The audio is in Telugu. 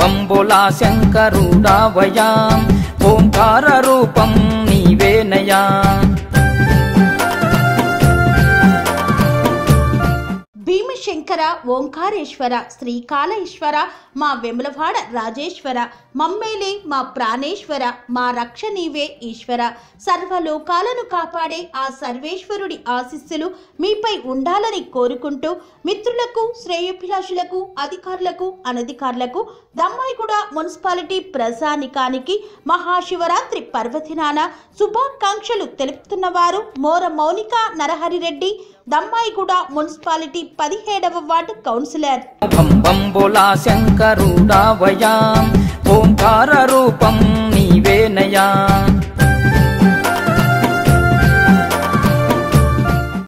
బంబులా శంకరుడావయా ఓంకార రూపం శంకర ఓంకారేశ్వర శ్రీకాళేశ్వర మా వెములవాడ రాజేశ్వర మమ్మేలే మా ప్రాణేశ్వర మా రక్ష నీవే ఈశ్వర. సర్వలోకాలను కాపాడే ఆ సర్వేశ్వరుడి ఆశీస్సులు మీపై ఉండాలని కోరుకుంటూ మిత్రులకు శ్రేయోభిలాషులకు అధికారులకు అనధికారులకు దమ్మాయిగూడ మున్సిపాలిటీ ప్రజానికానికి మహాశివరాత్రి పర్వదినాన శుభాకాంక్షలు తెలుపుతున్న వారు మోర మౌనిక నరహరిరెడ్డి దమ్మాయిగూడ మున్సిపాలిటీ పదిహేడవ వార్డు కౌన్సిలర్. బం ఓంకార రూపం